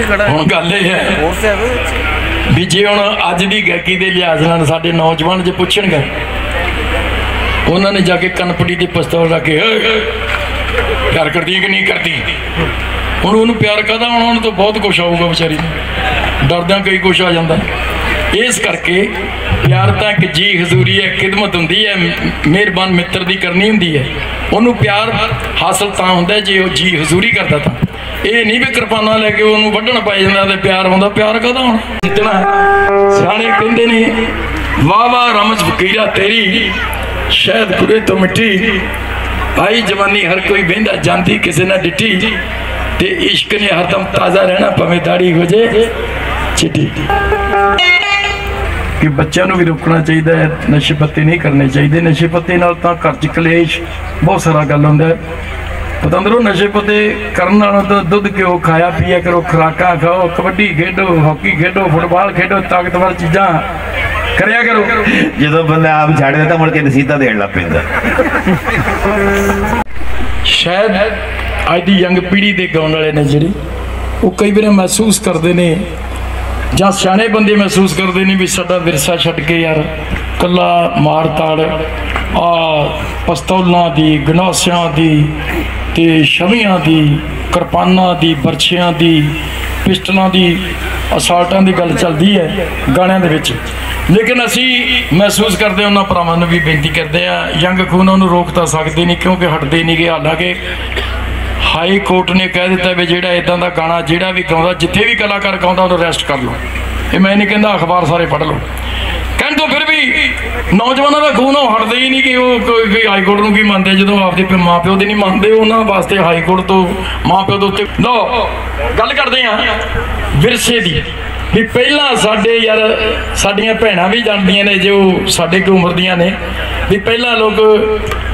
'ਚ ਖੜਾ ਹੈ। ਹੁਣ ਗੱਲ ਇਹ ਹੈ ਹੋਰ ਸਾਹਿਬ ਵੀ ਜੇ ਹੁਣ ਅੱਜ ਦੀ ਗਾਇਕੀ ਦੇ ਲਿਹਾਜ਼ ਨਾਲ ਸਾਡੇ ਨੌਜਵਾਨ ਜੇ ਪੁੱਛਣਗੇ ਉਹਨਾਂ ਨੇ ਜਾ ਕੇ ਕਨਪੜੀ ਤੇ ਪਿਸਤੌਲ ਰੱਖ ਕੇ "ਓਏ, ਓਏ, ਪਿਆਰ ਕਰਦੀ ਹੈ ਕਿ ਨਹੀਂ ਕਰਦੀ? ਹੁਣ ਉਹਨੂੰ ਪਿਆਰ ਕਰਦਾ ਹੁਣ? ਉਹਨੂੰ ਤਾਂ ਬਹੁਤ ਕੁਛ ਆਊਗਾ ਵਿਚਾਰੀ ਨੂੰ। ਡਰਦਿਆਂ ਕਈ ਕੁਛ ਆ ਜਾਂਦਾ। ਇਸ ਕਰਕੇ ਪਿਆਰ ਤਾਂ ਇੱਕ ਜੀ ਹਜ਼ੂਰੀ ਹੈ ਖਿਦਮਤ ਹੁੰਦੀ ਹੈ ਮਿਹਰਬਾਨ ਮਿੱਤਰ ਦੀ ਕਰਨੀ ਹੁੰਦੀ ਹੈ। ਉਹਨੂੰ ਪਿਆਰ ਹਾਸਲ ਤਾਂ ਹੁੰਦਾ ਹੈ ਜੇ ਉਹ ਜੀ ਹਜ਼ੂਰੀ ਕਰਦਾ ਤਾਂ। ਇਹ ਨਹੀਂ ਵੀ ਕਿਰਪਾਨਾਂ ਲੈ ਕੇ ਉਹਨੂੰ ਵੱਢਣ ਪੈ ਜਾਂਦਾ ਤੇ ਪਿਆਰ ਹੁੰਦਾ, ਪਿਆਰ ਕਦਾ ਹੁਣ? ਜਿੱਤਣਾ ਸਿਆਣੇ ਕਹਿੰਦੇ ਨੇ, ਵਾਹ ਵਾਹ ਰਮਜ ਫਕੀਰਾ ਤੇਰੀ ਸ਼ਾਇਦ ਕੁਰੇ ਤੋਂ ਮਿੱਟੀ। ਭਾਈ ਜਵਾਨੀ ਹਰ ਕੋਈ ਬਹਿੰਦਾ ਜਾਂਦੀ ਕਿਸੇ ਨਾ ਡਿੱਟੀ। ਤੇ ਇਸ਼ਕ ਨੇ ਹਰਦਮ ਤਾਜ਼ਾ ਰਹਿਣਾ, ਭਾਵੇਂ ਦਾੜੀ ਹੋ ਜੇ ਚਿੱਟੀ। ਕਿ ਬੱਚਿਆਂ ਨੂੰ ਵੀ ਰੋਕਣਾ ਚਾਹੀਦਾ ਹੈ, ਨਸ਼ੇ ਪੱਤੇ ਨਹੀਂ ਕਰਨੇ ਚਾਹੀਦੇ। ਨਸ਼ੇ ਪੱਤੇ ਨਾਲ ਤਾਂ ਘਰ 'ਚ ਕਲੇਸ਼, ਬਹੁਤ ਸਾਰਾ ਗੱਲ ਹੁੰਦਾ ਹੈ। ਪਤੰਦਰੋਂ ਨਸ਼ੇ ਪੱਤੇ ਕਰਨ ਨਾਲੋਂ ਤਾਂ ਦੁੱਧ ਘਿਓ ਖਾਇਆ ਪੀਆ ਕਰੋ ਖੁਰਾਕਾਂ ਖਾਓ ਕਬੱਡੀ ਖੇਡੋ ਹਾਕੀ ਖੇਡੋ ਫੁੱਟਬਾਲ ਖੇਡੋ ਤਾਕਤਵਰ ਚੀਜ਼ਾਂ ਕਰਿਆ ਕਰੋ। ਜਦੋਂ ਬੰਦਾ ਆਪ ਛੱਡਦਾ ਤਾਂ ਮੁੜ ਕੇ ਨਸੀਹਤਾਂ ਦੇਣ ਲੱਗ ਪੈਂਦਾ। ਸ਼ਾਇਦ ਅੱਜ ਦੀ ਯੰਗ ਪੀੜ੍ਹੀ ਦੇ ਗਾਉਣ ਵਾਲੇ ਨੇ ਜਿਹੜੇ ਉਹ ਕਈ ਵਾਰ ਮਹਿਸੂਸ ਕਰਦੇ ਨੇ ਜਾਂ ਸਿਆਣੇ ਬੰਦੇ ਮਹਿਸੂਸ ਕਰਦੇ ਨੇ ਵੀ ਸਾਡਾ ਵਿਰਸਾ ਛੱਡ ਕੇ ਯਾਰ ਕੱਲਾ ਮਾਰ ਤਾੜ ਆ ਪਸਤੌਲਾਂ ਦੀ ਗਨਾਸਿਆਂ ਦੀ ਤੇ ਸ਼ਵੀਆਂ ਦੀ, ਕਿਰਪਾਨਾਂ ਦੀ, ਬਰਛਿਆਂ ਦੀ ਪਿਸਟਲਾਂ ਦੀ, ਅਸਾਲਟਾਂ ਦੀ ਗੱਲ ਚੱਲਦੀ ਹੈ ਗਾਣਿਆਂ ਦੇ ਵਿੱਚ। ਲੇਕਿਨ ਅਸੀਂ ਮਹਿਸੂਸ ਕਰਦੇ ਉਹਨਾਂ ਭਰਾਵਾਂ ਨੂੰ ਵੀ ਬੇਨਤੀ ਕਰਦੇ ਆ ਯੰਗ ਖੂਨ ਉਹਨੂੰ ਰੋਕ ਤਾਂ ਸਕਦੇ ਨਹੀਂ, ਕਿਉਂਕਿ ਹਟਦੇ ਨਹੀਂ ਗੇ, ਹਾਲਾਂਕਿ ਹਾਈ ਕੋਰਟ ਨੇ ਕਹਿ ਦਿੱਤਾ ਵੀ ਜਿਹੜਾ ਇਦਾਂ ਦਾ ਗਾਣਾ ਜਿਹੜਾ ਵੀ ਗਾਉਂਦਾ, ਜਿੱਥੇ ਵੀ ਕਲਾਕਾਰ ਗਾਉਂਦਾ, ਉਹਨੂੰ ਅਰੈਸਟ ਕਰ ਲਓ। ਇਹ ਮੈਂ ਨਹੀਂ ਕਹਿੰਦਾ, ਅਖਬਾਰ ਸਾਰੇ ਪੜ੍ਹ ਲਓ। ਕਹਿਣ ਤੋਂ ਫਿਰ ਵੀ ਨੌਜਵਾਨਾਂ ਦਾ ਖੂਨ ਉਹ ਹਟਦੇ ਹੀ ਨਹੀਂ ਕਿ ਉਹ ਕੋਈ ਹਾਈ ਕੋਰਟ ਨੂੰ ਕੀ ਮੰਨਦੇ, ਜਦੋਂ ਆਪਦੇ ਪ- ਮਾਂ ਪਿਓ ਦੇ ਨਹੀਂ ਮੰਨਦੇ, ਉਹਨਾਂ ਵਾਸਤੇ ਹਾਈ ਕੋਰਟ ਤੋਂ ਮਾਂ ਪਿਓ ਦੇ ਉੱਤੇ ਲਓ, ਗੱਲ ਕਰਦੇ ਆ ਵਿਰਸੇ ਦੀ। ਵੀ ਪਹਿਲਾਂ ਸਾਡੇ ਯਾਰ ਸਾਡੀਆਂ ਭੈਣਾਂ ਵੀ ਜਾਣਦੀਆਂ ਨੇ, ਜੋ ਸਾਡੇ ਕੀ ਉਮਰ ਦੀਆਂ ਨੇ। ਵੀ ਪਹਿਲਾਂ ਲੋਕ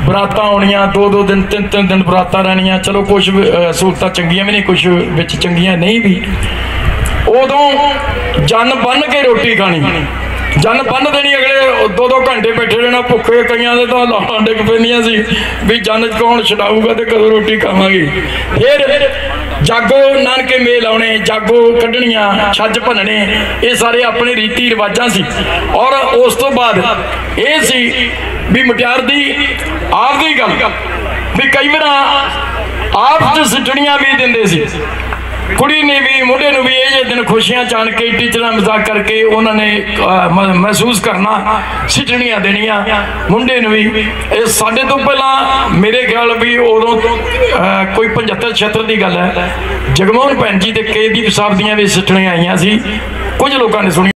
ਬਰਾਤਾਂ ਆਉਣੀਆਂ ਦੋ ਦੋ ਦਿਨ ਤਿੰਨ ਤਿੰਨ ਦਿਨ ਬਰਾਤਾਂ ਰਹਿਣੀਆਂ। ਚਲੋ ਕੁਝ ਸਹੂਲਤਾਂ ਚੰਗੀਆਂ ਵੀ ਨੇ ਕੁਝ ਵਿੱਚ ਚੰਗੀਆਂ ਨਹੀਂ ਵੀ। ਉਦੋਂ ਜਨ ਬੰਨ ਕੇ ਰੋਟੀ ਖਾਣੀ। ਜਨ ਬੰਨ ਦੇਣੀ ਅਗਲੇ ਦੋ ਦੋ ਘੰਟੇ ਬੈਠੇ ਰਹਿਣਾ, ਭੁੱਖੇ ਕਈਆਂ ਦੇ ਤਾਂ ਲਾਹਾਂ ਡਿੱਗ ਪੈਂਦੀਆਂ ਸੀ ਵੀ ਜਨ ਕੌਣ ਛਡਾਊਗਾ ਤੇ ਕਦੋਂ ਰੋਟੀ ਖਾਵਾਂਗੇ। ਫਿਰ ਜਾਗੋ ਨਾਨਕੇ ਮੇਲ ਆਉਣੇ, ਜਾਗੋ ਕੱਢਣੀਆਂ, ਛੱਜ ਭੰਨਣੇ, ਇਹ ਸਾਰੇ ਆਪਣੇ ਰੀਤੀ ਰਿਵਾਜਾਂ ਸੀ। ਔਰ ਉਸ ਤੋਂ ਬਾਅਦ ਇਹ ਸੀ ਵੀ ਮੁਟਿਆਰ ਦੀ ਆਪ ਦੀ ਗੱਲ, ਵੀ ਕਈ ਵਾਰ ਆਪ ਚ ਸਿੱਟਣੀਆਂ ਵੀ ਦਿੰਦੇ ਸੀ। ਕੁੜੀ ਨੇ ਵੀ, ਮੁੰਡੇ ਨੂੰ ਵੀ ਇਹ ਜਿਹੇ ਦਿਨ ਖੁਸ਼ੀਆਂ ਚਾਣ ਕੇ ਟੀਚਰਾਂ ਮਜ਼ਾਕ ਕਰਕੇ ਉਹਨਾਂ ਨੇ ਮਹਿਸੂਸ ਕਰਨਾ, ਸਿੱਟਣੀਆਂ ਦੇਣੀਆਂ। ਮੁੰਡੇ ਨੂੰ ਵੀ, ਇਹ ਸਾਡੇ ਤੋਂ ਪਹਿਲਾਂ ਮੇਰੇ ਖਿਆਲ ਵੀ ਉਦੋਂ ਕੋਈ 75 76 ਦੀ ਗੱਲ ਹੈ। ਜਗਮੋਹਨ ਭੈਣ ਜੀ ਤੇ ਕੇਦੀਪ ਸਾਹਿਬ ਦੀਆਂ ਵੀ ਸਿੱਟਣੀਆਂ ਆਈਆਂ ਸੀ। ਕੁਝ ਲੋਕਾਂ ਨੇ ਸੁਣੀ